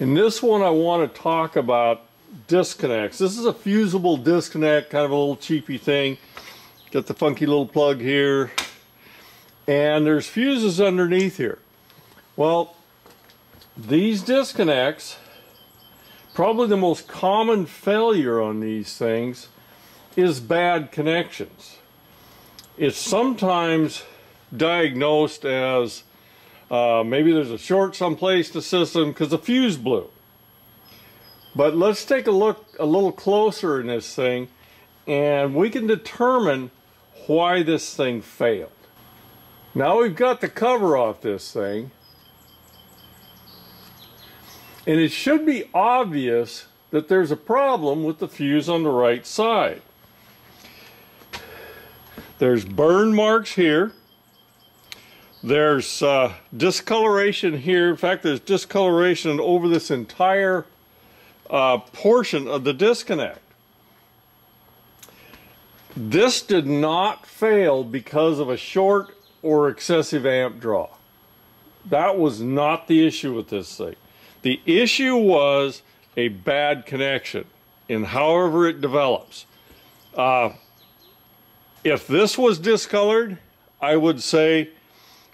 In this one, I want to talk about disconnects. This is a fusible disconnect, kind of a little cheapy thing. Got the funky little plug here. And there's fuses underneath here. Well, these disconnects, probably the most common failure on these things is bad connections. It's sometimes diagnosed as uh, maybe there's a short someplace the system because the fuse blew. But let's take a look a little closer in this thing and we can determine why this thing failed. Now we've got the cover off this thing and it should be obvious that there's a problem with the fuse on the right side. There's burn marks here there's uh, discoloration here. In fact, there's discoloration over this entire uh, portion of the disconnect. This did not fail because of a short or excessive amp draw. That was not the issue with this thing. The issue was a bad connection in however it develops. Uh, if this was discolored, I would say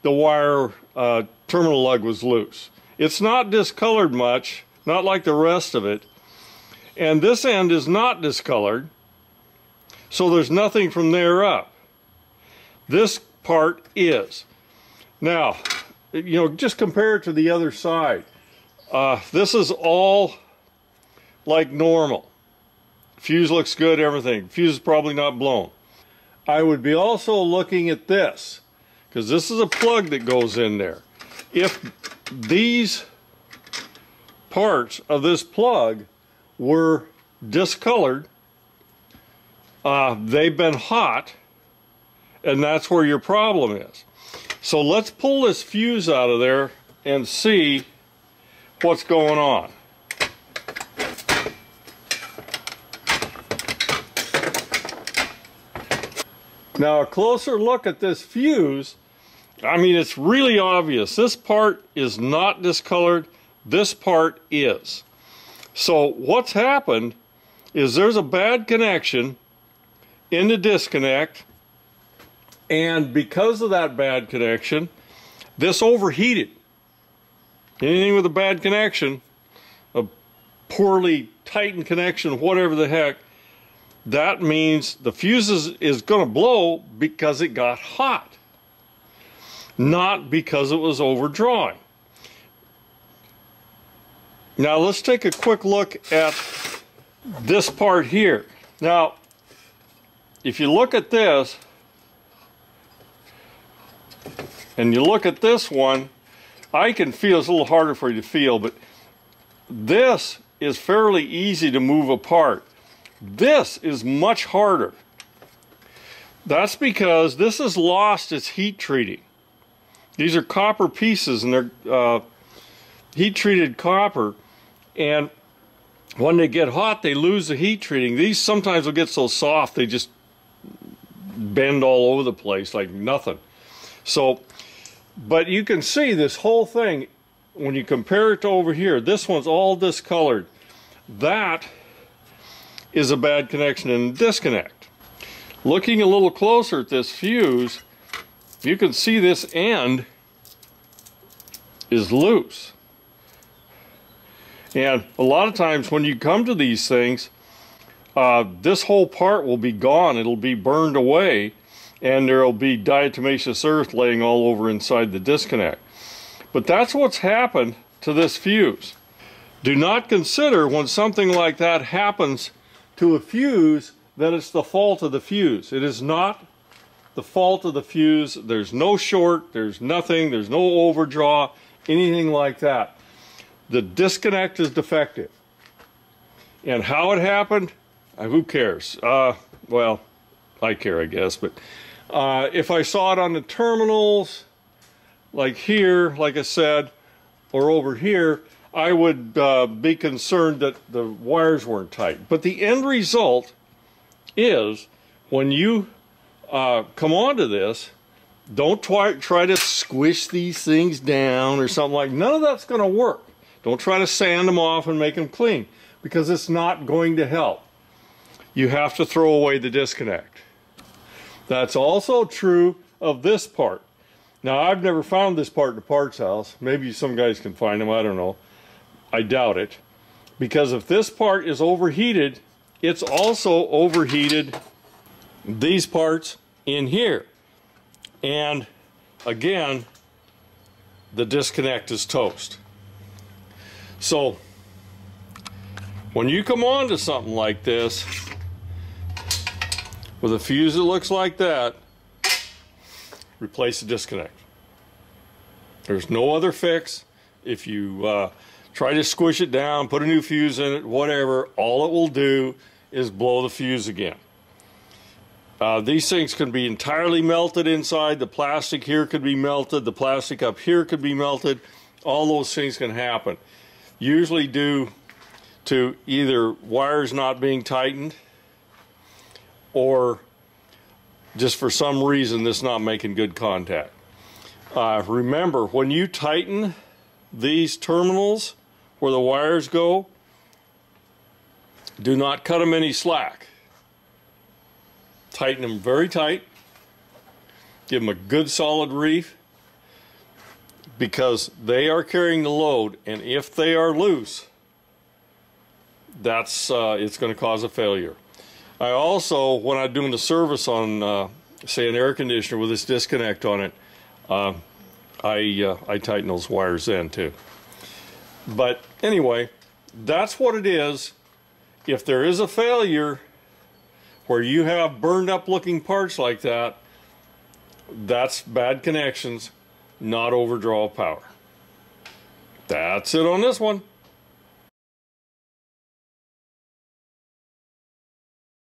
the wire uh, terminal lug was loose. It's not discolored much, not like the rest of it. And this end is not discolored, so there's nothing from there up. This part is. Now, you know, just compare it to the other side. Uh, this is all like normal. Fuse looks good, everything. Fuse is probably not blown. I would be also looking at this because this is a plug that goes in there. If these parts of this plug were discolored, uh, they've been hot, and that's where your problem is. So let's pull this fuse out of there and see what's going on. Now a closer look at this fuse I mean, it's really obvious. This part is not discolored. This part is. So what's happened is there's a bad connection in the disconnect. And because of that bad connection, this overheated. Anything with a bad connection, a poorly tightened connection, whatever the heck, that means the fuse is, is going to blow because it got hot not because it was overdrawing. Now let's take a quick look at this part here. Now, if you look at this, and you look at this one, I can feel, it's a little harder for you to feel, but this is fairly easy to move apart. This is much harder. That's because this has lost its heat treating. These are copper pieces and they're uh, heat treated copper and when they get hot they lose the heat treating. These sometimes will get so soft they just bend all over the place like nothing. So, but you can see this whole thing when you compare it to over here, this one's all discolored. That is a bad connection and disconnect. Looking a little closer at this fuse, you can see this end is loose. And a lot of times when you come to these things, uh, this whole part will be gone. It'll be burned away and there'll be diatomaceous earth laying all over inside the disconnect. But that's what's happened to this fuse. Do not consider when something like that happens to a fuse that it's the fault of the fuse. It is not the fault of the fuse. There's no short, there's nothing, there's no overdraw, anything like that. The disconnect is defective. And how it happened, uh, who cares? Uh, well, I care, I guess, but uh, if I saw it on the terminals, like here, like I said, or over here, I would uh, be concerned that the wires weren't tight. But the end result is when you uh, come on to this, don't try, try to squish these things down or something like None of that's going to work. Don't try to sand them off and make them clean because it's not going to help. You have to throw away the disconnect. That's also true of this part. Now, I've never found this part in the parts house. Maybe some guys can find them, I don't know. I doubt it. Because if this part is overheated, it's also overheated these parts in here. And again, the disconnect is toast. So, when you come on to something like this, with a fuse that looks like that, replace the disconnect. There's no other fix. If you uh, try to squish it down, put a new fuse in it, whatever, all it will do is blow the fuse again. Uh, these things can be entirely melted inside. The plastic here could be melted. The plastic up here could be melted. All those things can happen. Usually due to either wires not being tightened or just for some reason this not making good contact. Uh, remember, when you tighten these terminals where the wires go, do not cut them any slack. Tighten them very tight. Give them a good solid reef because they are carrying the load and if they are loose, that's uh, it's going to cause a failure. I also, when I'm doing the service on, uh, say, an air conditioner with this disconnect on it, uh, I, uh, I tighten those wires in too. But anyway, that's what it is. If there is a failure where you have burned up looking parts like that, that's bad connections, not overdraw power. That's it on this one.